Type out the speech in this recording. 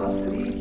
love to